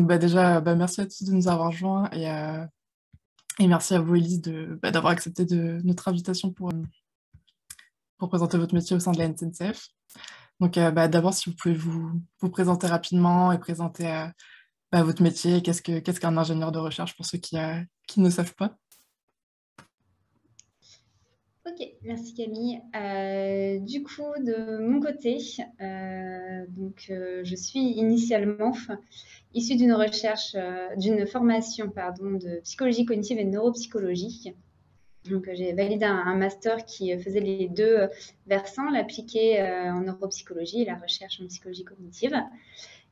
Donc bah, déjà, bah, merci à tous de nous avoir rejoints et, et merci à vous, Elise, bah, d'avoir accepté notre invitation pour, pour présenter votre métier au sein de la NCNCF. Donc bah, d'abord, si vous pouvez vous, présenter rapidement et présenter votre métier, qu'est-ce qu'un ingénieur de recherche pour ceux qui, qui ne savent pas? Ok, merci Camille. Euh, du coup, de mon côté, euh, donc, euh, je suis initialement issue d'une recherche, d'une formation pardon, de psychologie cognitive et neuropsychologie. Donc, j'ai validé un, master qui faisait les deux versants, l'appliqué en neuropsychologie et la recherche en psychologie cognitive.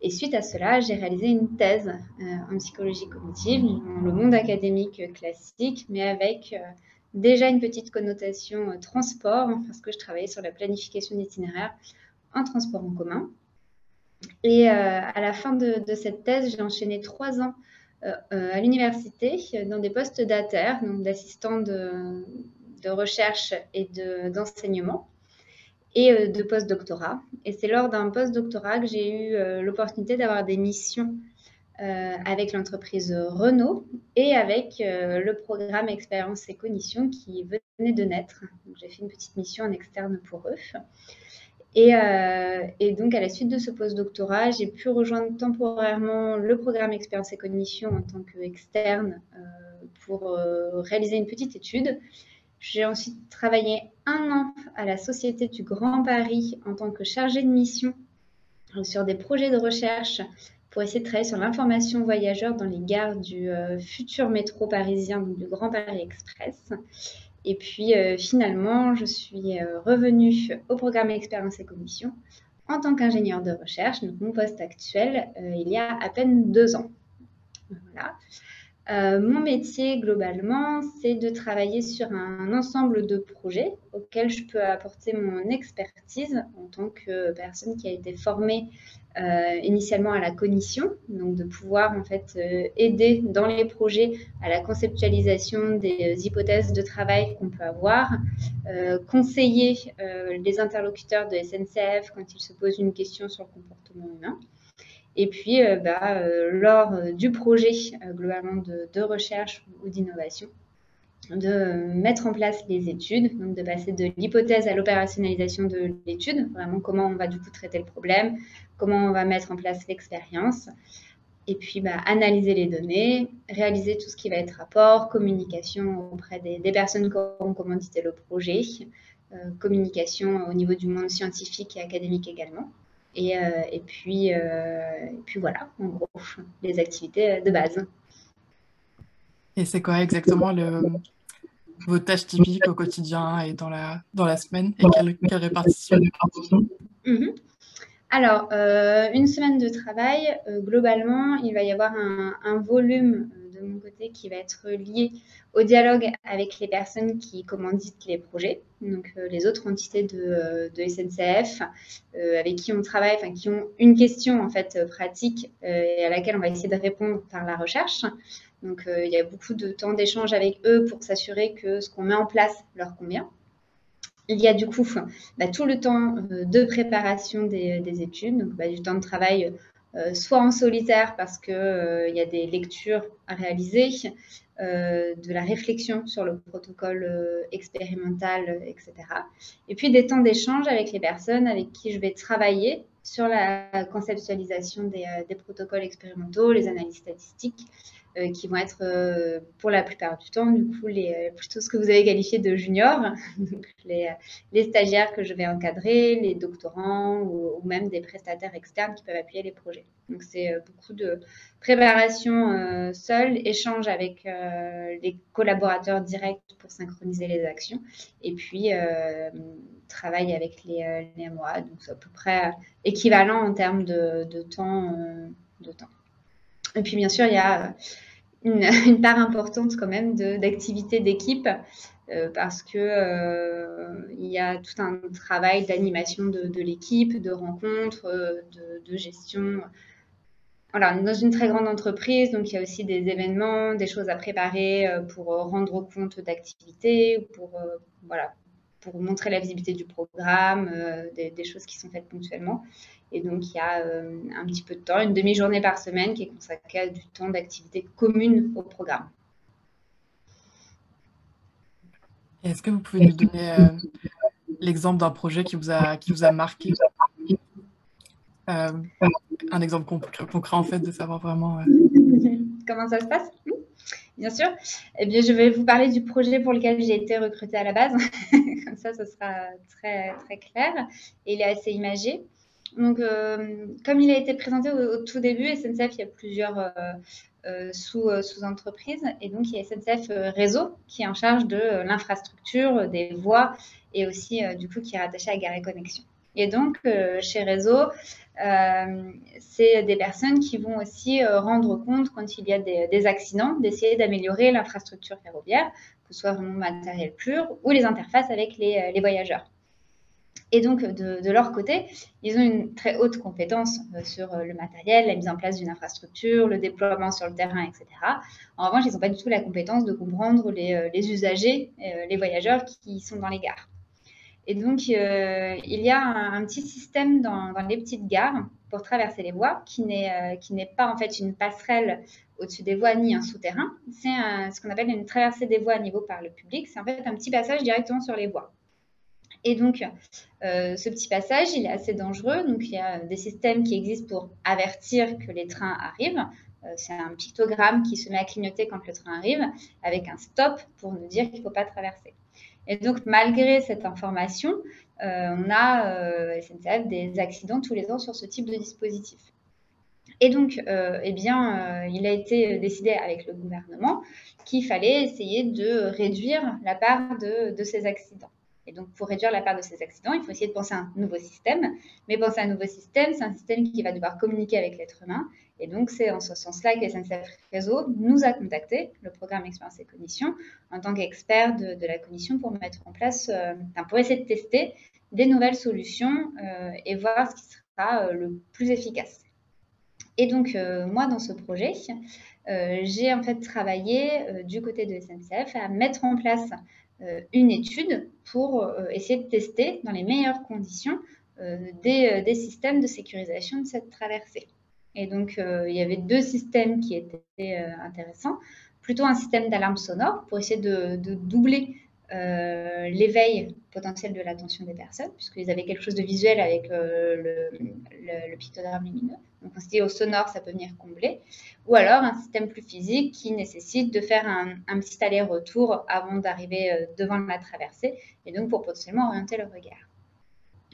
Et suite à cela, j'ai réalisé une thèse en psychologie cognitive dans le monde académique classique, mais avec déjà une petite connotation euh, transport, parce que je travaillais sur la planification d'itinéraires en transport en commun. Et euh, à la fin de, cette thèse, j'ai enchaîné trois ans euh, à l'université dans des postes d'ATER, donc d'assistant de, recherche et d'enseignement, et de post-doctorat. Et c'est lors d'un post-doctorat que j'ai eu l'opportunité d'avoir des missions euh, avec l'entreprise Renault et avec euh, le programme Expérience et Cognition qui venait de naître. J'ai fait une petite mission en externe pour eux. Et, euh, et, donc, à la suite de ce post-doctorat, j'ai pu rejoindre temporairement le programme Expérience et Cognition en tant qu'externe pour réaliser une petite étude. J'ai ensuite travaillé un an à la Société du Grand Paris en tant que chargée de mission sur des projets de recherche pour essayer de travailler sur l'information voyageurs dans les gares du euh, futur métro parisien, donc du Grand Paris Express. Et puis euh, finalement, je suis euh, revenue au programme Expérience et Commission en tant qu'ingénieur de recherche, donc mon poste actuel, il y a à peine deux ans. Voilà. Mon métier, globalement, c'est de travailler sur un ensemble de projets auxquels je peux apporter mon expertise en tant que personne qui a été formée euh, initialement à la cognition, donc de pouvoir en fait euh, aider dans les projets à la conceptualisation des euh, hypothèses de travail qu'on peut avoir, conseiller les interlocuteurs de SNCF quand ils se posent une question sur le comportement humain. Et puis, bah, lors du projet globalement de, recherche ou d'innovation, de mettre en place les études, donc de passer de l'hypothèse à l'opérationnalisation de l'étude, vraiment comment on va du coup traiter le problème, comment on va mettre en place l'expérience, et puis bah, analyser les données, réaliser tout ce qui va être rapport, communication auprès des, personnes qui auront commandité le projet, euh, communication au niveau du monde scientifique et académique également. Et, euh, et, puis, euh, et puis voilà, en gros, les activités de base. Et c'est quoi exactement le, vos tâches typiques au quotidien et dans la, dans la semaine et quelle, quelle répartition? Mhm. Alors, euh, une semaine de travail, euh, globalement, il va y avoir un, volume euh, de mon côté qui va être lié au dialogue avec les personnes qui commanditent les projets, donc les autres entités de, de SNCF avec qui on travaille, enfin qui ont une question en fait pratique et à laquelle on va essayer de répondre par la recherche. Donc, il y a beaucoup de temps d'échange avec eux pour s'assurer que ce qu'on met en place leur convient. Il y a du coup bah, tout le temps euh, de préparation des, études, donc bah, du temps de travail euh, soit en solitaire parce qu'il euh, y a des lectures à réaliser, de la réflexion sur le protocole expérimental, etc. Et puis des temps d'échange avec les personnes avec qui je vais travailler sur la conceptualisation des protocoles expérimentaux, les analyses statistiques, euh, qui vont être euh, pour la plupart du temps, du coup, les, euh, plutôt ce que vous avez qualifié de juniors, les, les, stagiaires que je vais encadrer, les doctorants ou, même des prestataires externes qui peuvent appuyer les projets. Donc, c'est beaucoup de préparation seule, échange avec les collaborateurs directs pour synchroniser les actions, et puis travail avec les, les MOA. Donc, c'est à peu près équivalent en termes de, de temps. de temps. Et puis, bien sûr, il y a une, part importante quand même d'activité d'équipe euh, parce que euh, il y a tout un travail d'animation de, l'équipe, de rencontres, euh, de, gestion. Voilà, dans une très grande entreprise, donc il y a aussi des événements, des choses à préparer pour rendre compte d'activités, pour, voilà, pour montrer la visibilité du programme, des, choses qui sont faites ponctuellement. Et donc, il y a un petit peu de temps, une demi-journée par semaine qui est consacrée à du temps d'activité commune au programme. Est-ce que vous pouvez nous donner l'exemple d'un projet qui vous a, qui vous a marqué? Un exemple concret, en fait de savoir vraiment comment ça se passe? Bien sûr. Eh bien, je vais vous parler du projet pour lequel j'ai été recrutée à la base. Comme ça, ce sera très, très clair. Et il est assez imagé. Donc, euh, comme il a été présenté au, tout début, SNCF, il y a plusieurs euh, euh, sous, sous-entreprises. et donc, il y a SNCF Réseau qui est en charge de l'infrastructure, des voies et aussi, du coup, qui est rattaché à Gare Connexion. Et donc, euh, chez Réseau, euh, c'est des personnes qui vont aussi euh, rendre compte quand il y a des, accidents, d'essayer d'améliorer l'infrastructure ferroviaire, que ce soit vraiment matériel pur ou les interfaces avec les, voyageurs. Et donc, de, leur côté, ils ont une très haute compétence sur le matériel, la mise en place d'une infrastructure, le déploiement sur le terrain, etc. En revanche, ils n'ont pas du tout la compétence de comprendre les, les usagers, les voyageurs qui sont dans les gares. Et donc, euh, il y a un, petit système dans, les petites gares pour traverser les voies qui n'est euh, pas en fait une passerelle au-dessus des voies ni un souterrain. C'est ce qu'on appelle une traversée des voies à niveau par le public. C'est en fait un petit passage directement sur les voies. Et donc, euh, ce petit passage, il est assez dangereux. Donc, il y a des systèmes qui existent pour avertir que les trains arrivent. c'est un pictogramme qui se met à clignoter quand le train arrive, avec un stop pour nous dire qu'il ne faut pas traverser. Et donc, malgré cette information, euh, on a euh, SNCF des accidents tous les ans sur ce type de dispositif. Et donc, euh, eh bien, il a été décidé avec le gouvernement qu'il fallait essayer de réduire la part de, ces accidents. Et donc, pour réduire la part de ces accidents, il faut essayer de penser à un nouveau système. Mais penser à un nouveau système, c'est un système qui va devoir communiquer avec l'être humain. Et donc, c'est en ce sens-là que SNCF Réseau nous a contacté, le programme Expérience et Cognition, en tant qu'expert de, la cognition pour mettre en place, euh, pour essayer de tester des nouvelles solutions euh, et voir ce qui sera euh, le plus efficace. Et donc, moi, dans ce projet, j'ai en fait travaillé du côté de SNCF à mettre en place une étude pour essayer de tester dans les meilleures conditions des systèmes de sécurisation de cette traversée. Et donc, euh, il y avait deux systèmes qui étaient euh, intéressants. Plutôt un système d'alarme sonore pour essayer de, doubler euh, l'éveil potentiel de l'attention des personnes, puisqu'ils avaient quelque chose de visuel avec le, pictogramme lumineux. Donc on se dit au sonore, ça peut venir combler. Ou alors un système plus physique qui nécessite de faire un, petit aller-retour avant d'arriver devant la traversée, et donc pour potentiellement orienter le regard.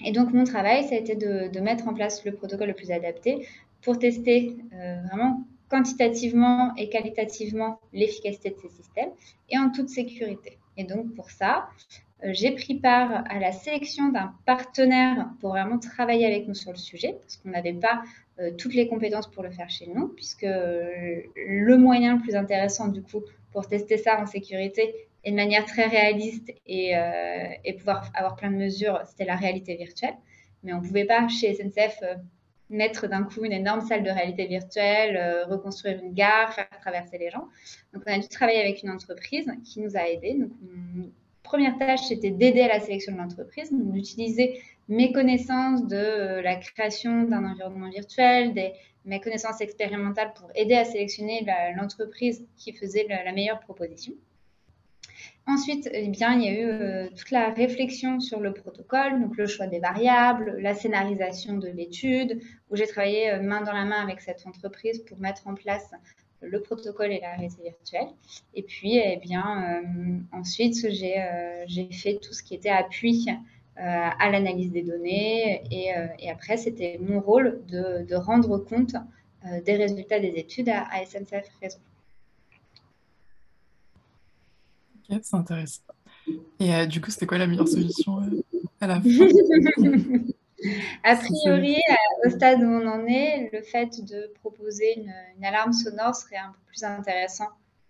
Et donc mon travail, ça a été de, mettre en place le protocole le plus adapté pour tester euh, vraiment quantitativement et qualitativement l'efficacité de ces systèmes et en toute sécurité. Et donc pour ça, euh, j'ai pris part à la sélection d'un partenaire pour vraiment travailler avec nous sur le sujet, parce qu'on n'avait pas euh, toutes les compétences pour le faire chez nous, puisque le moyen le plus intéressant du coup pour tester ça en sécurité et de manière très réaliste et, et pouvoir avoir plein de mesures, c'était la réalité virtuelle. Mais on ne pouvait pas chez SNCF mettre d'un coup une énorme salle de réalité virtuelle, euh, reconstruire une gare, faire traverser les gens. Donc, on a dû travailler avec une entreprise qui nous a aidés. Donc, première tâche, c'était d'aider à la sélection de l'entreprise, d'utiliser mes connaissances de euh, la création d'un environnement virtuel, des, mes connaissances expérimentales pour aider à sélectionner l'entreprise qui faisait la meilleure proposition. Ensuite, eh bien, il y a eu euh, toute la réflexion sur le protocole, donc le choix des variables, la scénarisation de l'étude, où j'ai travaillé euh, main dans la main avec cette entreprise pour mettre en place le protocole et la réalité virtuelle. Et puis, eh bien, euh, ensuite, j'ai fait tout ce qui était appui à l'analyse des données. Et, après, c'était mon rôle de, rendre compte des résultats des études à, à SNCF Réseau. C'est intéressant. Et euh, du coup, c'était quoi la meilleure solution euh, à la fin? A priori, au stade où on en est, le fait de proposer une, alarme sonore serait un peu plus intéressant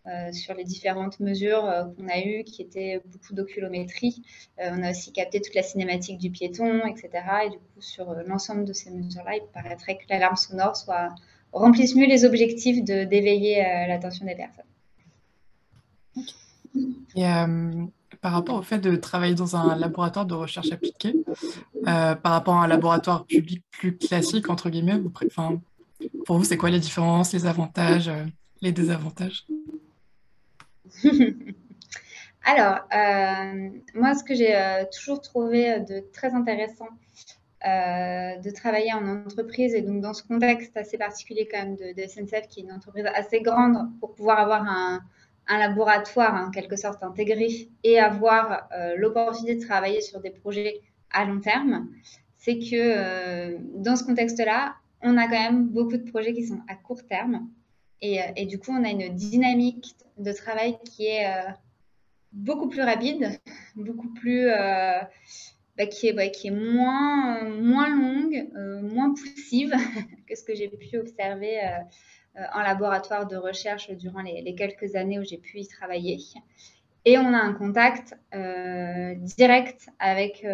euh, sur les différentes mesures qu'on a eues, qui étaient beaucoup d'oculométrie. on a aussi capté toute la cinématique du piéton, etc. Et du coup, sur l'ensemble de ces mesures-là, il paraîtrait que l'alarme sonore soit, remplisse mieux les objectifs d'éveiller l'attention des personnes. Et euh, par rapport au fait de travailler dans un laboratoire de recherche appliquée, par rapport à un laboratoire public plus classique, entre guillemets, vous, pour vous, c'est quoi les différences, les avantages, les désavantages? Alors, euh, moi, ce que j'ai euh, toujours trouvé de très intéressant euh, de travailler en entreprise et donc dans ce contexte assez particulier quand même de, SNCF, qui est une entreprise assez grande pour pouvoir avoir un, laboratoire en quelque sorte intégré et avoir l'opportunité de travailler sur des projets à long terme, c'est que dans ce contexte-là, on a quand même beaucoup de projets qui sont à court terme. Et, et, du coup, on a une dynamique de travail qui est beaucoup plus rapide, beaucoup plus. Euh, bah, qui, est, qui est moins, moins longue, euh, moins poussive que ce que j'ai pu observer euh, en laboratoire de recherche durant les, quelques années où j'ai pu y travailler. Et on a un contact direct avec,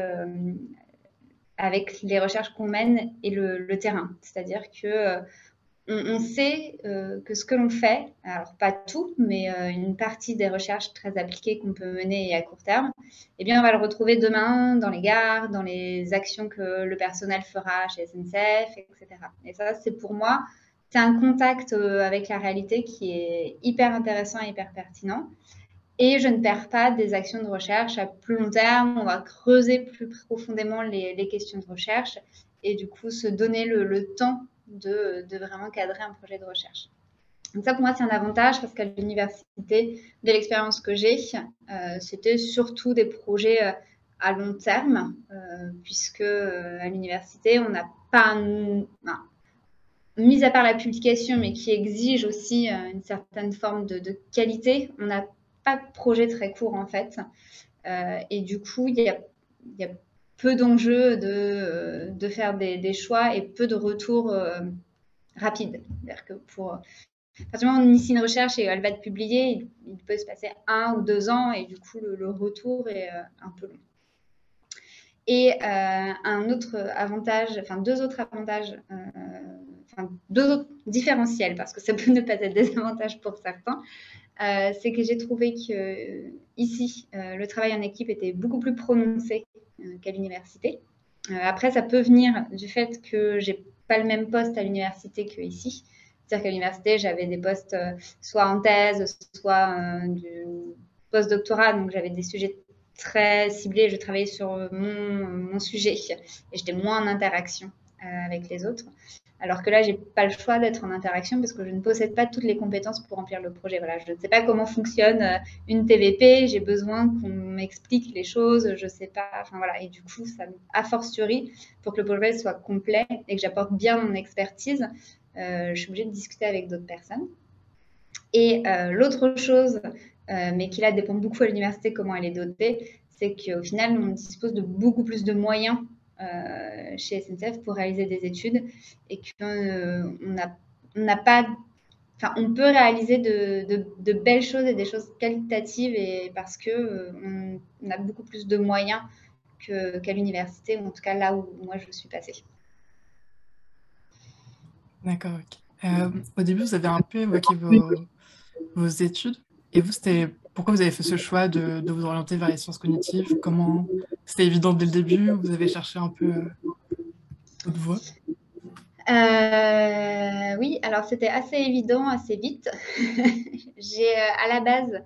avec les recherches qu'on mène et le, terrain. C'est-à-dire que on, sait euh, que ce que l'on fait, alors pas tout, mais euh, une partie des recherches très appliquées qu'on peut mener à court terme, eh bien, on va le retrouver demain dans les gares, dans les actions que le personnel fera chez SNCF, etc. Et ça, c'est pour moi, c'est un contact euh, avec la réalité qui est hyper intéressant et hyper pertinent. Et je ne perds pas des actions de recherche à plus long terme. On va creuser plus profondément les, questions de recherche et du coup se donner le temps de, vraiment cadrer un projet de recherche. Donc ça, pour moi, c'est un avantage parce qu'à l'université, de l'expérience que j'ai, euh, c'était surtout des projets euh, à long terme, euh, puisque à l'université, on n'a pas, un, mis à part la publication, mais qui exige aussi une certaine forme de, qualité, on n'a pas de projet très court en fait. et du coup, il y a, peu d'enjeux de, euh, faire des, choix et peu de retours euh, rapides. C'est-à-dire que pour. Forcément, on initie une recherche et elle va être publiée, il, peut se passer un ou deux ans et du coup, le, retour est euh, un peu long. Et un autre avantage, enfin deux autres avantages, enfin deux autres différentiels, parce que ça peut ne pas être des avantages pour certains, c'est que j'ai trouvé que ici, le travail en équipe était beaucoup plus prononcé euh, qu'à l'université. Euh, après, ça peut venir du fait que j'ai pas le même poste à l'université qu'ici. C'est-à-dire qu'à l'université, j'avais des postes euh, soit en thèse, soit du post-doctorat, donc j'avais des sujets très ciblés. Je travaillais sur mon sujet et j'étais moins en interaction avec les autres. Alors que là, j'ai pas le choix d'être en interaction parce que je ne possède pas toutes les compétences pour remplir le projet. Voilà, je ne sais pas comment fonctionne euh, une TVP, j'ai besoin qu'on m'explique les choses, je sais pas. Enfin voilà, et du coup, ça a fortiori pour que le projet soit complet et que j'apporte bien mon expertise, euh, je suis obligée de discuter avec d'autres personnes. Et euh, l'autre chose, mais qui là dépend beaucoup à l'université comment elle est dotée, c'est qu'au final, on dispose de beaucoup plus de moyens chez SNCF pour réaliser des études et qu'on euh, n'a pas Enfin, on peut réaliser de, belles choses et des choses qualitatives et parce que euh, on, a beaucoup plus de moyens qu'à l'université, ou en tout cas là où moi je suis passée. D'accord, au début, vous avez un peu évoqué vos, vos études. Et vous, c'était pourquoi vous avez fait ce choix de, vous orienter vers les sciences cognitives? Comment c'était évident dès le début? Vous avez cherché un peu euh, votre voie? Euh, Oui, alors c'était assez évident, assez vite. j'ai euh, à la base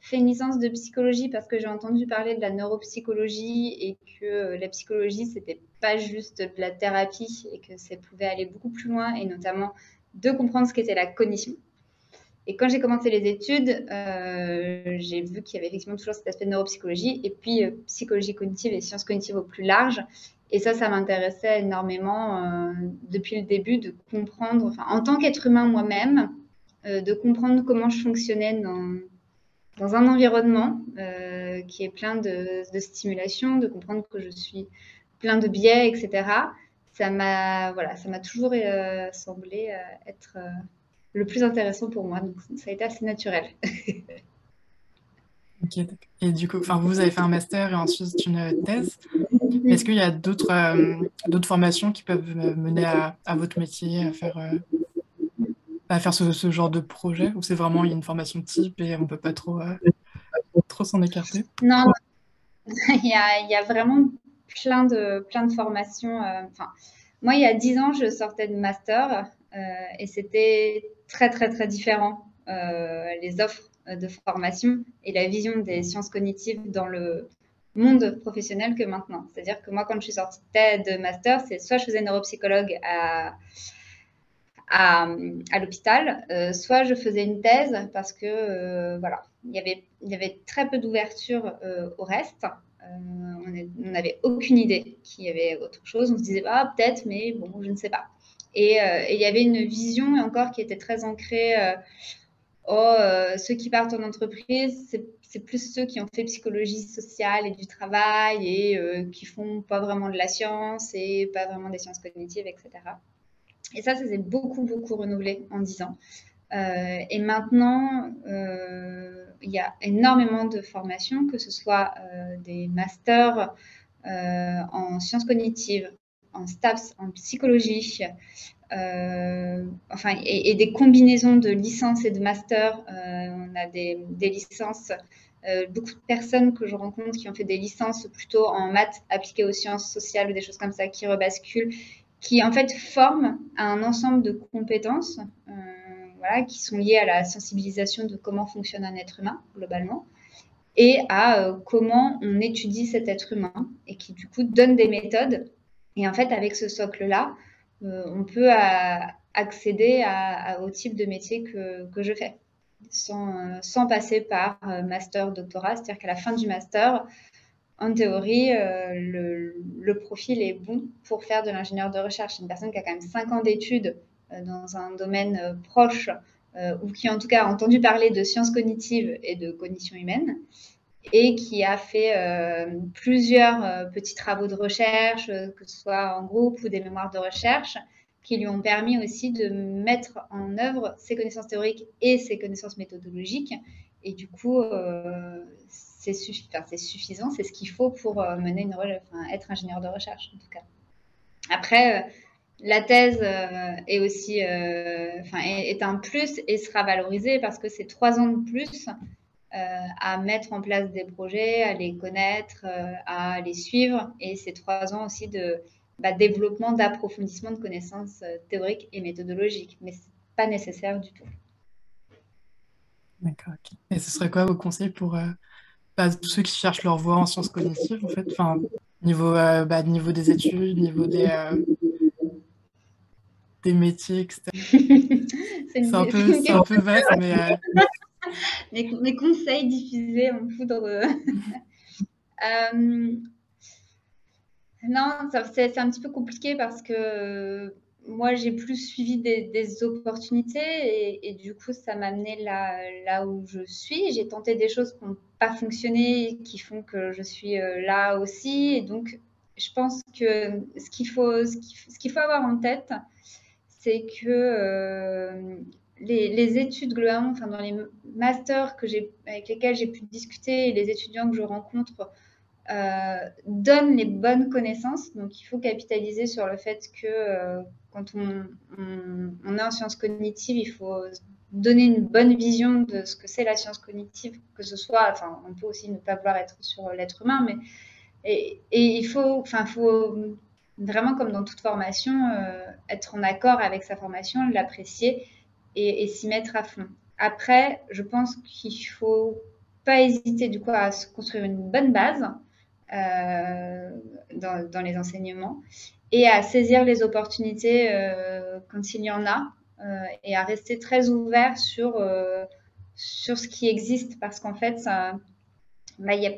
fait une licence de psychologie parce que j'ai entendu parler de la neuropsychologie et que la psychologie, c'était pas juste de la thérapie et que ça pouvait aller beaucoup plus loin et notamment de comprendre ce qu'était la cognition. Et quand j'ai commencé les études, euh, j'ai vu qu'il y avait effectivement toujours cet aspect de neuropsychologie et puis euh, psychologie cognitive et sciences cognitives au plus large. Et ça, ça m'intéressait énormément euh, depuis le début de comprendre, enfin, en tant qu'être humain moi-même, de comprendre comment je fonctionnais dans, un environnement qui est plein de, de, stimulation, de comprendre que je suis plein de biais, etc. Ça m'a voilà, ça m'a toujours semblé être le plus intéressant pour moi. Donc, ça a été assez naturel. ok, et du coup, vous avez fait un master et ensuite une thèse. Est-ce qu'il y a d'autres euh, formations qui peuvent mener à, votre métier, à faire, euh, à faire ce, genre de projet? Ou c'est vraiment il y a une formation type et on ne peut pas trop, euh, trop s'en écarter? Non, il y, a, il y, a, vraiment plein de, plein de formations. Enfin, moi, il y a dix ans, je sortais de master et c'était très, très, très différent, les offres de formation et la vision des sciences cognitives dans le monde professionnel que maintenant. C'est-à-dire que moi, quand je suis sortie de master, c'est soit je faisais neuropsychologue à, à, l'hôpital, euh, soit je faisais une thèse parce que euh, voilà, il y avait, y avait très peu d'ouverture euh, au reste. on n'avait aucune idée qu'il y avait autre chose. On se disait ah, peut-être, mais bon, je ne sais pas. Et, et, il y avait une vision encore qui était très ancrée. oh, ceux qui partent en entreprise, c'est plus ceux qui ont fait psychologie sociale et du travail et euh, qui font pas vraiment de la science et pas vraiment des sciences cognitives, etc. Et ça, ça s'est beaucoup, beaucoup renouvelé en 10 ans. Euh, et maintenant, euh, il y a énormément de formations, que ce soit des masters en sciences cognitives, en STAPS, en psychologie, enfin, et, des combinaisons de licences et de masters. on a des, des licences euh, beaucoup de personnes que je rencontre qui ont fait des licences plutôt en maths appliquées aux sciences sociales ou des choses comme ça qui rebasculent, qui en fait forment un ensemble de compétences euh, voilà, qui sont liées à la sensibilisation de comment fonctionne un être humain globalement et à euh, comment on étudie cet être humain et qui du coup donne des méthodes. Et en fait, avec ce socle-là, on peut accéder à, au type de métier que, que je fais sans, sans passer par euh, master, doctorat. C'est-à-dire qu'à la fin du master, en théorie, euh, le, profil est bon pour faire de l'ingénieur de recherche. Une personne qui a quand même 5 ans d'études euh, dans un domaine proche ou qui en tout cas a entendu parler de sciences cognitives et de cognition humaine et qui a fait plusieurs petits travaux de recherche, que ce soit en groupe ou des mémoires de recherche, qui lui ont permis aussi de mettre en œuvre ses connaissances théoriques et ses connaissances méthodologiques. Et du coup, euh, c'est suffisant, c'est ce qu'il faut pour euh, mener une enfin, être ingénieur de recherche en tout cas. Après, euh, la thèse est aussi, enfin, est, un plus et sera valorisée parce que c'est trois ans de plus à mettre en place des projets, à les connaître, à les suivre, et c'est trois ans aussi de bah, développement, d'approfondissement de connaissances euh, théoriques et méthodologiques, mais ce n'est pas nécessaire du tout. D'accord. Et ce serait quoi vos conseils pour euh, bah, tous ceux qui cherchent leur voie en sciences cognitives, en fait? Enfin, niveau, euh, bah, niveau des études, niveau des, des métiers, etc. c'est un, peu, un peu vaste, mais... mes, conseils diffusés en poudre. Non, c'est un petit peu compliqué parce que euh, moi, j'ai plus suivi des, opportunités et, du coup, ça m'a amené là, où je suis. J'ai tenté des choses qui n'ont pas fonctionné, qui font que je suis euh, là aussi. Et donc, je pense que ce qu'il faut, ce qu'il faut avoir en tête, c'est que euh, les, études globalement, enfin, dans les masters que avec lesquels j'ai pu discuter et les étudiants que je rencontre, euh, donne les bonnes connaissances. Donc, il faut capitaliser sur le fait que euh, quand on, est en sciences cognitives, il faut donner une bonne vision de ce que c'est la science cognitive, que ce soit, enfin, on peut aussi ne pas vouloir être sur l'être humain, mais il faut vraiment, comme dans toute formation, euh, être en accord avec sa formation, l'apprécier et, s'y mettre à fond. Après, je pense qu'il faut pas hésiter du coup à se construire une bonne base euh, dans, les enseignements et à saisir les opportunités euh, quand il y en a euh, et à rester très ouvert sur, sur ce qui existe parce qu'en fait, bah, il y a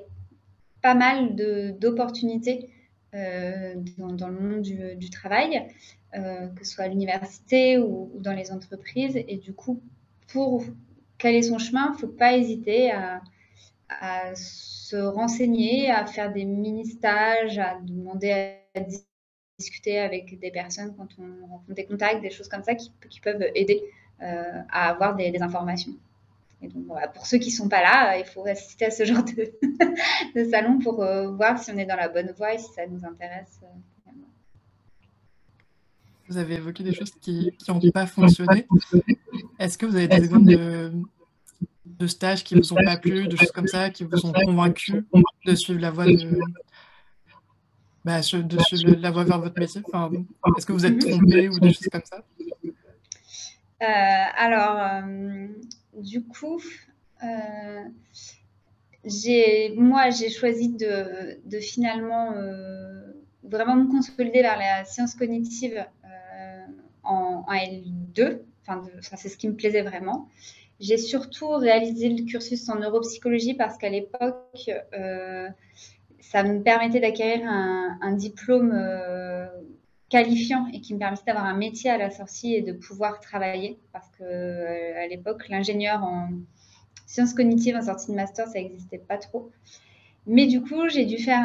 pas mal d'opportunités dans, dans, le monde du, du travail, que ce soit à l'université ou, dans les entreprises. Et du coup, pour caler son chemin, il ne faut pas hésiter à, se renseigner, à faire des mini-stages, à demander à discuter avec des personnes quand on rencontre des contacts, des choses comme ça qui, peuvent aider euh, à avoir des, informations. Et donc, voilà, pour ceux qui ne sont pas là, il faut assister à ce genre de, de salon pour euh, voir si on est dans la bonne voie et si ça nous intéresse. Euh, vous avez évoqué des choses qui n'ont pas fonctionné. Est-ce que vous avez des exemples de, de stages qui ne vous ont pas plu, de choses comme ça, qui vous ont convaincu de suivre la voie de, bah, de suivre la voie vers votre métier? Enfin, Est-ce que vous êtes trompé ou des choses comme ça? Alors, du coup, moi, j'ai choisi de, finalement vraiment me consolider vers la science cognitive en, L2. Enfin, c'est ce qui me plaisait vraiment. J'ai surtout réalisé le cursus en neuropsychologie parce qu'à l'époque, euh, ça me permettait d'acquérir un, diplôme euh, qualifiant et qui me permettait d'avoir un métier à la sortie et de pouvoir travailler. Parce qu'à euh, l'époque, l'ingénieur en sciences cognitives en sortie de master, ça n'existait pas trop. Mais du coup, j'ai dû faire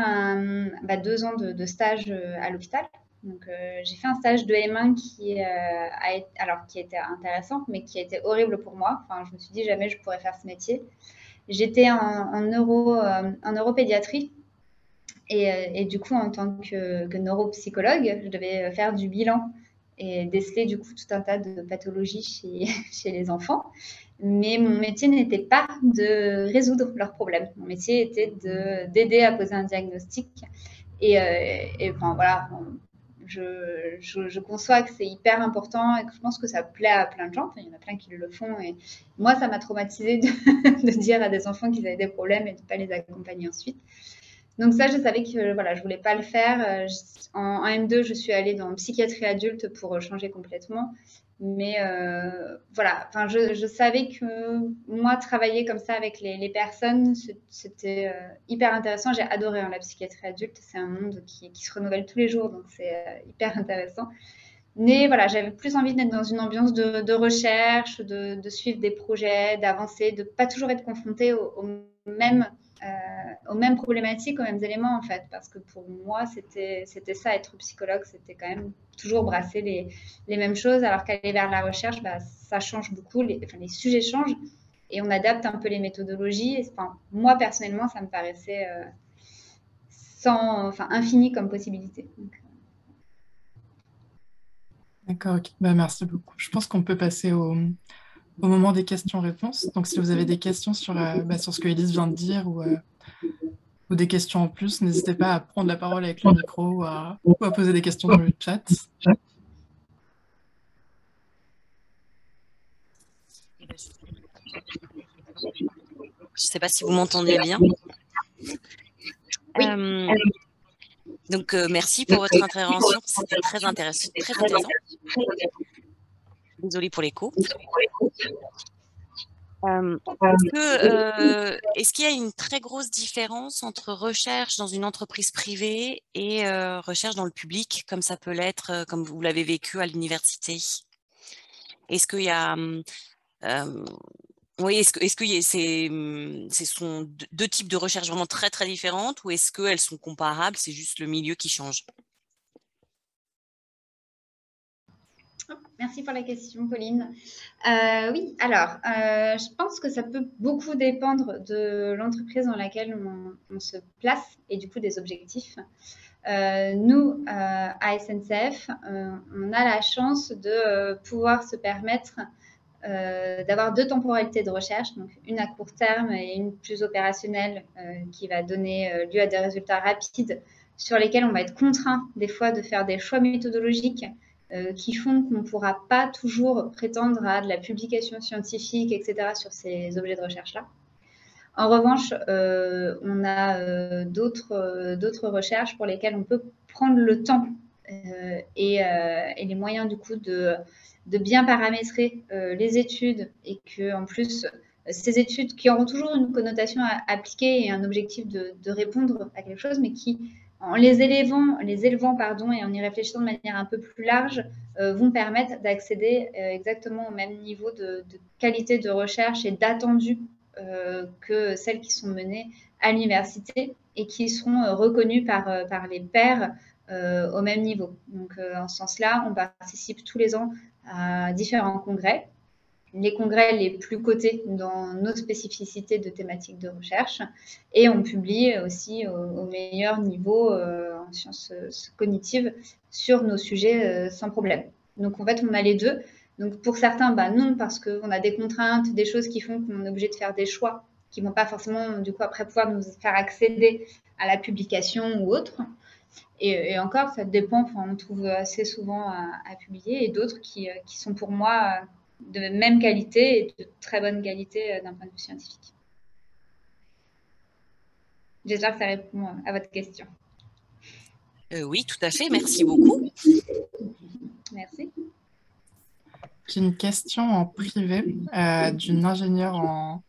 bah, deux ans de stage à l'hôpital donc, euh, j'ai fait un stage de M1 qui, euh, a alors, qui était intéressant, mais qui été horrible pour moi. Enfin, je me suis dit jamais je pourrais faire ce métier. J'étais en, euh, en neuropédiatrie. Et, du coup, en tant que, neuropsychologue, je devais faire du bilan et déceler du coup tout un tas de pathologies chez, les enfants. Mais mon métier n'était pas de résoudre leurs problèmes. Mon métier était d'aider à poser un diagnostic. Et, et enfin, voilà, je, conçois que c'est hyper important et que je pense que ça plaît à plein de gens. il y en a plein qui le font. Et moi, ça m'a traumatisé de, dire à des enfants qu'ils avaient des problèmes et de ne pas les accompagner ensuite. Donc ça, je savais que voilà, je voulais pas le faire. En, en M2, je suis allée dans psychiatrie adulte pour changer complètement. Mais euh, voilà, enfin, je, savais que moi, travailler comme ça avec les, personnes, c'était euh, hyper intéressant. J'ai adoré hein, la psychiatrie adulte. C'est un monde qui, se renouvelle tous les jours, donc c'est euh, hyper intéressant. Mais voilà, j'avais plus envie d'être dans une ambiance de, recherche, de, suivre des projets, d'avancer, de pas toujours être confrontée aux au mêmes euh, aux mêmes problématiques, aux mêmes éléments en fait, parce que pour moi c'était ça être psychologue, c'était quand même toujours brasser les, les mêmes choses, alors qu'aller vers la recherche, bah, ça change beaucoup, les, sujets changent et on adapte un peu les méthodologies. moi personnellement, ça me paraissait euh, sans, enfin, infini comme possibilité. Euh. D'accord, bah, merci beaucoup. Je pense qu'on peut passer au, au moment des questions-réponses. Donc, si vous avez des questions sur, euh, bah, sur ce que Elise vient de dire ou, euh, ou des questions en plus, n'hésitez pas à prendre la parole avec le micro ou à, poser des questions dans le chat. Je ne sais pas si vous m'entendez bien. Euh, donc, merci pour votre intervention. C'était très intéressant. Très intéressant. Désolée pour l'écho. Euh, euh, est-ce qu'il y a une très grosse différence entre recherche dans une entreprise privée et euh, recherche dans le public, comme ça peut l'être, comme vous l'avez vécu à l'université? Est-ce qu'il y a... oui, est-ce que, est-ce que c'est, ce sont deux types de recherche vraiment très très différentes ou est-ce qu'elles sont comparables C'est juste le milieu qui change? Merci pour la question, Pauline. Euh, oui, alors, euh, je pense que ça peut beaucoup dépendre de l'entreprise dans laquelle on, se place et du coup des objectifs. Euh, nous, à SNCF, on a la chance de pouvoir se permettre d'avoir deux temporalités de recherche, donc une à court terme et une plus opérationnelle qui va donner lieu à des résultats rapides sur lesquels on va être contraint des fois de faire des choix méthodologiques qui font qu'on ne pourra pas toujours prétendre à de la publication scientifique, etc., sur ces objets de recherche-là. En revanche, euh, on a euh, d'autres recherches pour lesquelles on peut prendre le temps et, les moyens du coup de, bien paramétrer les études et que en plus ces études qui auront toujours une connotation appliquée et un objectif de, répondre à quelque chose, mais qui en les élevant, les pardon, et en y réfléchissant de manière un peu plus large, euh, vont permettre d'accéder euh, exactement au même niveau de, qualité de recherche et d'attendu euh, que celles qui sont menées à l'université et qui seront reconnues par les pairs au même niveau. Donc, en ce sens-là, on participe tous les ans à différents congrès les congrès les plus cotés dans nos spécificités de thématiques de recherche. Et on publie aussi au, meilleur niveau euh, en sciences euh, cognitives sur nos sujets euh, sans problème. Donc en fait, on a les deux. Donc pour certains, bah, non, parce qu'on a des contraintes, des choses qui font qu'on est obligé de faire des choix qui ne vont pas forcément, du coup, après pouvoir nous faire accéder à la publication ou autre. Et, encore, ça dépend, enfin, on trouve assez souvent à, publier, et d'autres qui, qui, sont pour moi de même qualité et de très bonne qualité euh, d'un point de vue scientifique. J'espère que ça répond à votre question. Euh, oui, tout à fait. Merci beaucoup. Merci. J'ai une question en privé euh, d'une ingénieure en...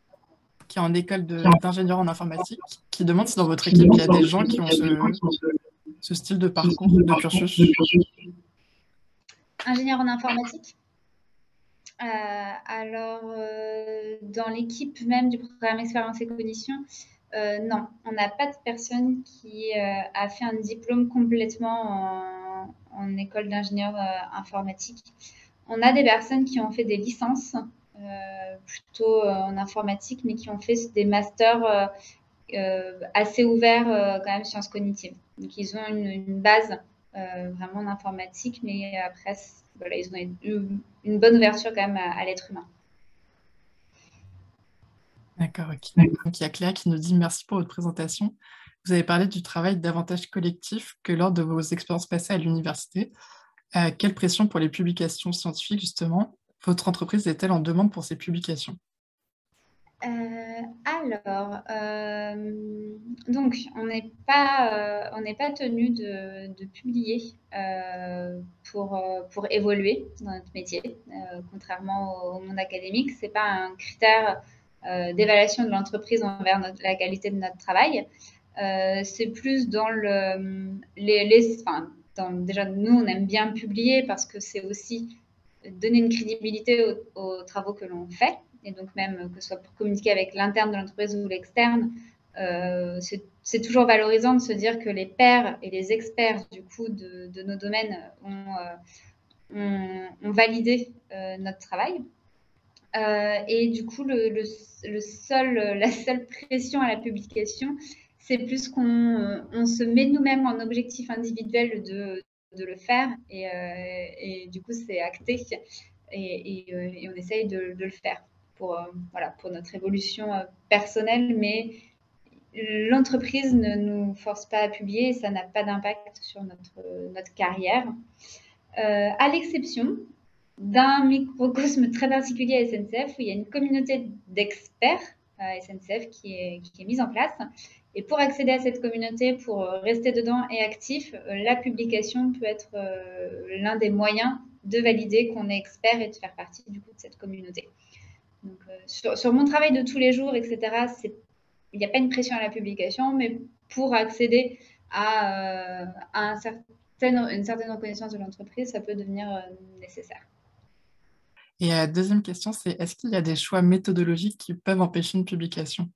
qui est en école d'ingénieur en informatique qui demande si dans votre équipe il y a des gens qui ont ce, style de parcours, de cursus. Ingénieur en informatique? Euh, alors, dans l'équipe même du programme Expérience et Cognition, euh, non, on n'a pas de personne qui euh, a fait un diplôme complètement en, école d'ingénieur euh, informatique. On a des personnes qui ont fait des licences, plutôt en informatique, mais qui ont fait des masters assez ouverts quand même sciences cognitives. Donc, ils ont une, base vraiment en informatique, mais après, ils ont une bonne ouverture quand même à l'être humain. D'accord, ok. Donc il y a Cléa qui nous dit merci pour votre présentation. Vous avez parlé du travail davantage collectif que lors de vos expériences passées à l'université. Euh, quelle pression pour les publications scientifiques, justement, votre entreprise est-elle en demande pour ces publications? Euh, alors, euh, donc, on n'est pas, on n'est pas tenu de, publier pour, évoluer dans notre métier. contrairement au monde académique, c'est pas un critère euh, d'évaluation de l'entreprise envers la qualité de notre travail. Euh, c'est plus dans le, les, déjà nous on aime bien publier parce que c'est aussi donner une crédibilité aux, travaux que l'on fait et donc même que ce soit pour communiquer avec l'interne de l'entreprise ou l'externe, euh, c'est toujours valorisant de se dire que les pairs et les experts du coup de, nos domaines ont, ont validé notre travail. Euh, et du coup, la seule pression à la publication, c'est plus qu'on se met nous-mêmes en objectif individuel de, le faire. Et, euh, du coup, c'est acté. Et, euh, on essaye de, le faire pour, voilà, pour notre évolution personnelle. Mais l'entreprise ne nous force pas à publier et ça n'a pas d'impact sur notre, notre carrière. à l'exception d'un microcosme très particulier à SNCF où il y a une communauté d'experts à SNCF qui est, qui est mise en place. Et pour accéder à cette communauté, pour rester dedans et actif, euh, la publication peut être euh, l'un des moyens de valider qu'on est expert et de faire partie du coup de cette communauté. Donc, euh, sur, mon travail de tous les jours, etc., il n'y a pas une pression à la publication, mais pour accéder à, un certain, une certaine reconnaissance de l'entreprise, ça peut devenir nécessaire. Et la deuxième question, c'est est-ce qu'il y a des choix méthodologiques qui peuvent empêcher une publication?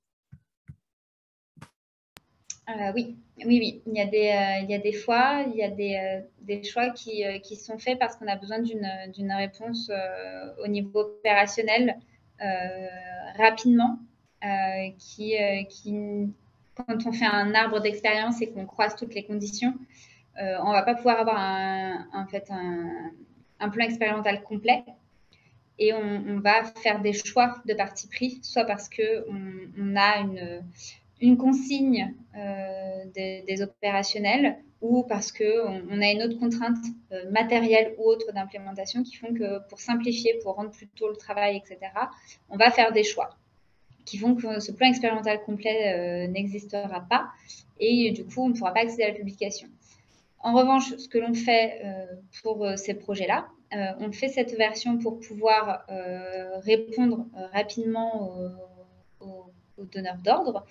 Euh, oui, oui, oui. Il y a des, euh, il y a des fois, il y a des, euh, des choix qui, qui, sont faits parce qu'on a besoin d'une réponse au niveau opérationnel rapidement, qui, qui, quand on fait un arbre d'expérience et qu'on croise toutes les conditions, on ne va pas pouvoir avoir un, en fait, un, un plan expérimental complet. Et on, va faire des choix de parti pris, soit parce qu'on on a une, une consigne euh, des, opérationnels ou parce qu'on on a une autre contrainte euh, matérielle ou autre d'implémentation qui font que pour simplifier, pour rendre plus tôt le travail, etc., on va faire des choix qui font que ce plan expérimental complet euh, n'existera pas et du coup, on ne pourra pas accéder à la publication. En revanche, ce que l'on fait pour ces projets-là, on fait cette version pour pouvoir répondre rapidement aux, donneurs d'ordre,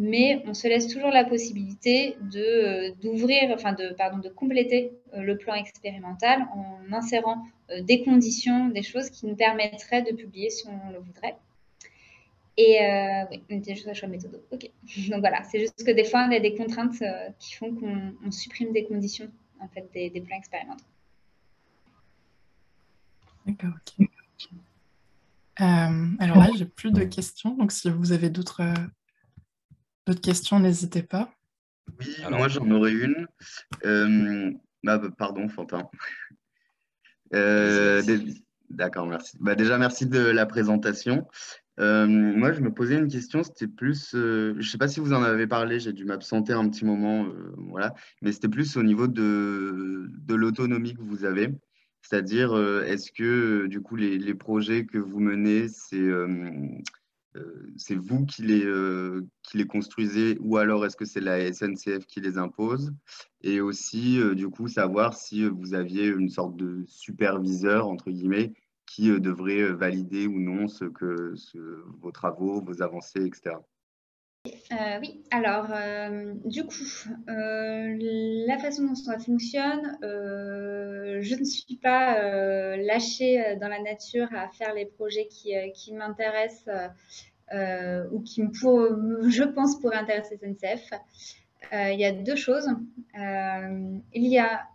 mais on se laisse toujours la possibilité de d'ouvrir, enfin de pardon, de compléter le plan expérimental en insérant des conditions, des choses qui nous permettraient de publier si on le voudrait. Et oui, c'est juste un choix méthode. Ok. Donc voilà, c'est juste que des fois, y a des contraintes qui font qu'on supprime des conditions en fait, des, plans expérimentaux. D'accord, ok. Euh, alors là, j'ai plus de questions, donc si vous avez d'autres euh, questions, n'hésitez pas. Oui, moi j'en aurais une. Euh, bah, pardon, Fantin. D'accord, merci. Bah, déjà, merci de la présentation. Euh, moi, je me posais une question, c'était plus, je ne sais pas si vous en avez parlé, j'ai dû m'absenter un petit moment, voilà, mais c'était plus au niveau de, de l'autonomie que vous avez. C'est-à-dire, est-ce que du coup, les, les, projets que vous menez, c'est euh, c'est vous qui les, euh, qui les construisez ou alors est-ce que c'est la SNCF qui les impose? Et aussi, euh, du coup, savoir si vous aviez une sorte de superviseur, entre guillemets, qui devrait valider ou non ce que, vos travaux, vos avancées, etc. oui, alors du coup, la façon dont ça fonctionne, je ne suis pas lâchée dans la nature à faire les projets qui, m'intéressent euh, ou qui, pour, je pense, pourrait intéresser SNCF. Euh, il y a deux choses. Euh, il y a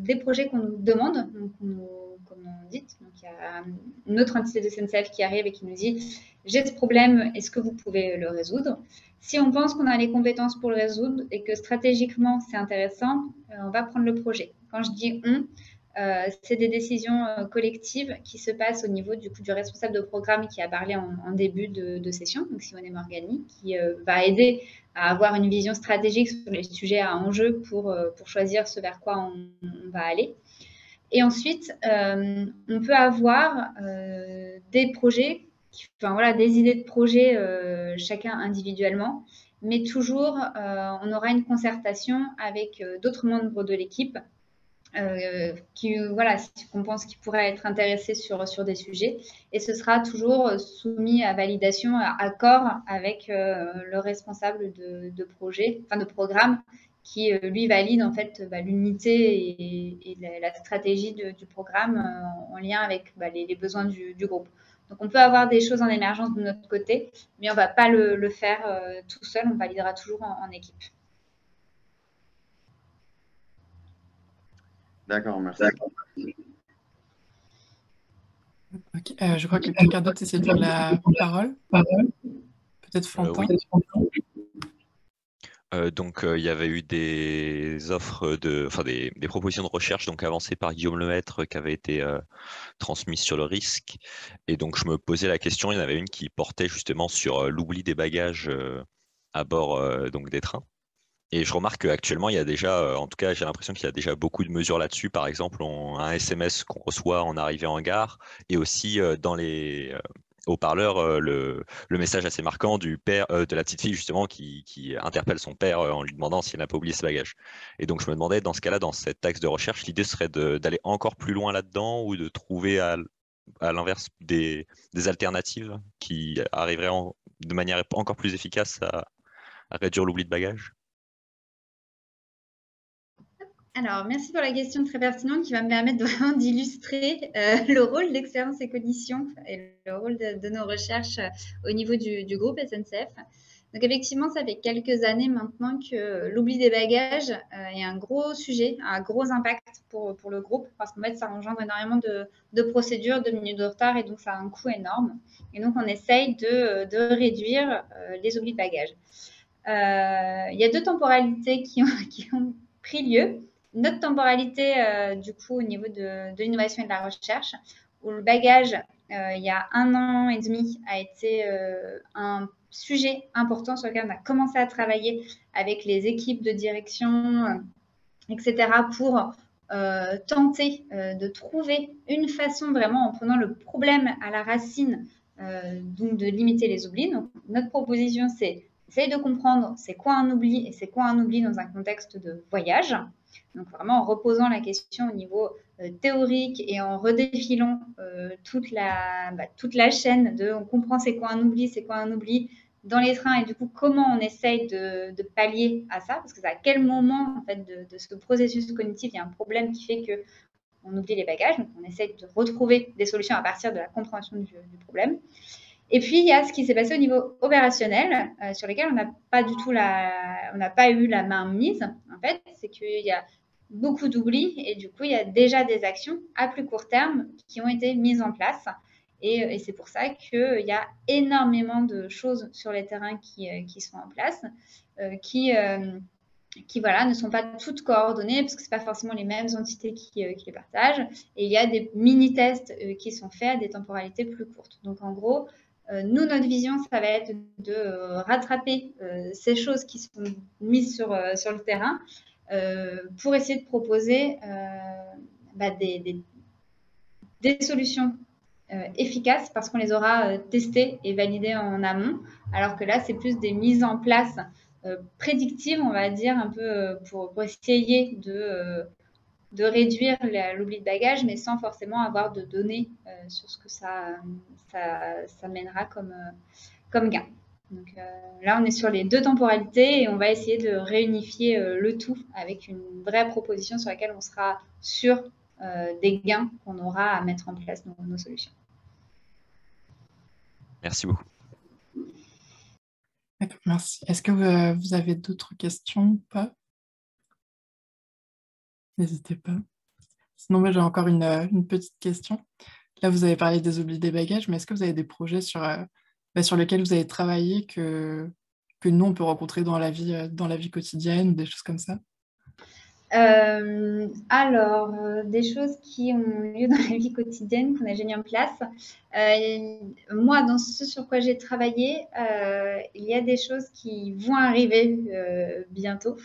des projets qu'on nous demande, comme on dit, donc il y a une autre entité de SNCF qui arrive et qui nous dit j'ai ce problème, est-ce que vous pouvez le résoudre? Si on pense qu'on a les compétences pour le résoudre et que stratégiquement c'est intéressant, on va prendre le projet. Quand je dis on, euh, c'est des décisions euh, collectives qui se passent au niveau du, responsable de programme qui a parlé en, début de, session, donc Simone Morgani, qui euh, va aider à avoir une vision stratégique sur les sujets à enjeu pour, pour choisir ce vers quoi on, va aller. Et ensuite, on peut avoir des projets, enfin voilà, des idées de projets chacun individuellement, mais toujours on aura une concertation avec d'autres membres de l'équipe euh, qui, voilà, qu'on pense qu'il pourrait être intéressé sur, sur des sujets. Et ce sera toujours soumis à validation, à accord avec euh, le responsable de, projet, enfin de programme, qui euh, lui valide en fait bah, l'unité et, la, stratégie du programme en lien avec bah, les, besoins du, groupe. Donc on peut avoir des choses en émergence de notre côté, mais on ne va pas le faire tout seul, on validera toujours en équipe. D'accord, merci. Euh, je crois que quelqu'un d'autre essaie de faire la parole. Peut-être euh, Fantin. Euh, donc il y avait eu des offres de, enfin des, propositions de recherche donc avancées par Guillaume Lemaître qui avaient été transmises sur le risque. Et donc je me posais la question, il y en avait une qui portait justement sur l'oubli des bagages à bord donc des trains. Et je remarque qu'actuellement, il y a déjà, euh, en tout cas, j'ai l'impression qu'il y a déjà beaucoup de mesures là-dessus. Par exemple, un SMS qu'on reçoit en arrivant en gare et aussi euh, dans les euh, haut-parleurs, le, message assez marquant du père, de la petite fille justement qui, interpelle son père en lui demandant s'il n'a pas oublié ses bagages. Et donc, je me demandais, dans ce cas-là, dans cette axe de recherche, l'idée serait d'aller encore plus loin là-dedans ou de trouver à, l'inverse des, alternatives qui arriveraient de manière encore plus efficace à réduire l'oubli de bagages? Alors, merci pour la question très pertinente qui va me permettre vraiment d'illustrer euh, le rôle d'expérience et cognition et le rôle de, nos recherches euh, au niveau du, groupe SNCF. Donc, effectivement, ça fait quelques années maintenant que l'oubli des bagages euh, est un gros sujet, un gros impact pour, pour le groupe parce qu'en fait, ça engendre énormément de, procédures, de minutes de retard et donc ça a un coût énorme. Et donc, on essaye de, de réduire les oublis de bagages. Il y a deux temporalités qui ont pris lieu notre temporalité, euh, du coup, au niveau de, l'innovation et de la recherche, où le bagage, euh, il y a un an et demi, a été euh, un sujet important sur lequel on a commencé à travailler avec les équipes de direction, etc., pour tenter de trouver une façon vraiment en prenant le problème à la racine, donc de limiter les oublis. Donc, notre proposition, c'est essayer de comprendre c'est quoi un oubli et c'est quoi un oubli dans un contexte de voyage. Donc vraiment en reposant la question au niveau euh, théorique et en redéfilant euh, toute, la, bah, toute la chaîne de on comprend c'est quoi un oubli, c'est quoi un oubli dans les trains et du coup comment on essaye de, pallier à ça. Parce que c'est à quel moment en fait de, ce processus cognitif il y a un problème qui fait que on oublie les bagages. Donc on essaye de retrouver des solutions à partir de la compréhension du, problème et puis il y a ce qui s'est passé au niveau opérationnel euh, sur lequel on n'a pas du tout on n'a pas eu la main mise en fait c'est qu'il y a beaucoup d'oubli et du coup, il y a déjà des actions à plus court terme qui ont été mises en place. Et, c'est pour ça qu'il y a énormément de choses sur les terrains qui, euh, sont en place, euh, qui, euh, qui voilà, ne sont pas toutes coordonnées parce que ce pas forcément les mêmes entités qui, les partagent. Et il y a des mini-tests qui sont faits à des temporalités plus courtes. Donc en gros, nous, notre vision, ça va être de rattraper ces choses qui sont mises sur, le terrain pour essayer de proposer bah, des, solutions euh, efficaces parce qu'on les aura euh, testées et validées en amont, alors que là, c'est plus des mises en place euh, prédictives, on va dire, un peu pour, essayer de, de réduire l'oubli de bagages, mais sans forcément avoir de données sur ce que ça, ça, mènera comme, comme gain. Donc là, on est sur les deux temporalités et on va essayer de réunifier le tout avec une vraie proposition sur laquelle on sera sûr des gains qu'on aura à mettre en place dans nos solutions. Merci beaucoup. merci. Est-ce que euh, vous, avez d'autres questions ou pas? N'hésitez pas. Sinon, j'ai encore une, euh, petite question. Là, vous avez parlé des oublis des bagages, mais est-ce que vous avez des projets sur, euh, bah, sur lesquels vous avez travaillé que, que nous, on peut rencontrer dans la vie, dans la vie quotidienne des choses comme ça? Euh, alors, euh, des choses qui ont lieu dans la vie quotidienne qu'on a déjà en place. Euh, moi, dans ce sur quoi j'ai travaillé, il y a des choses qui vont arriver bientôt.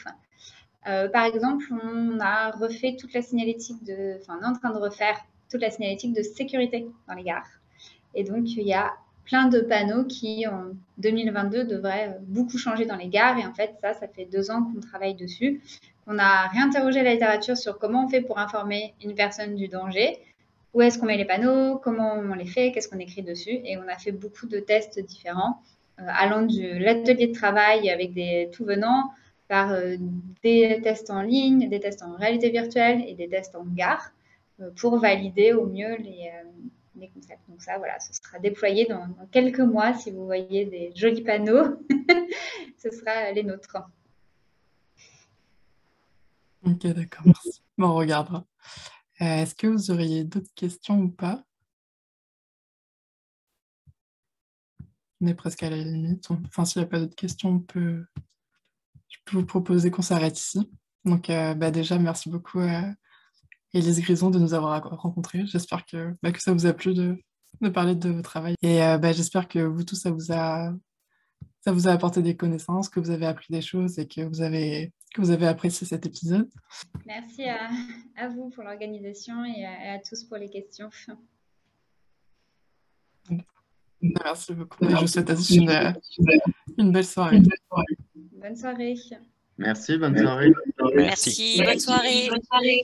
Par exemple, on a refait toute la signalétique de, enfin, on est en train de refaire toute la signalétique de sécurité dans les gares. Et donc, il y a plein de panneaux qui, en 2022, devraient beaucoup changer dans les gares. Et en fait, ça, ça fait deux ans qu'on travaille dessus. On a réinterrogé la littérature sur comment on fait pour informer une personne du danger, où est-ce qu'on met les panneaux, comment on les fait, qu'est-ce qu'on écrit dessus? Et on a fait beaucoup de tests différents, euh, allant de l'atelier de travail avec des tout venants, par euh, des tests en ligne, des tests en réalité virtuelle et des tests en gare, euh, pour valider au mieux les, les, concepts. Donc ça, voilà, ce sera déployé dans quelques mois. Si vous voyez des jolis panneaux, ce sera les nôtres. Ok, d'accord, merci. Bon, on regardera. Euh, est-ce que vous auriez d'autres questions ou pas? On est presque à la limite. Enfin, s'il n'y a pas d'autres questions, on peut... je peux vous proposer qu'on s'arrête ici. Donc, euh, bah, déjà, merci beaucoup à Élise Grison de nous avoir rencontrés. J'espère que, bah, que ça vous a plu de, parler de votre travail. Et euh, bah, j'espère que vous tous, ça vous a ça vous a apporté des connaissances, que vous avez appris des choses et que vous avez, que vous avez apprécié cet épisode. Merci à, vous pour l'organisation et, à, tous pour les questions. Merci beaucoup. je vous souhaite aussi une, une belle soirée. Bonne soirée. Merci, bonne soirée. Merci, bonne soirée. Bonne soirée.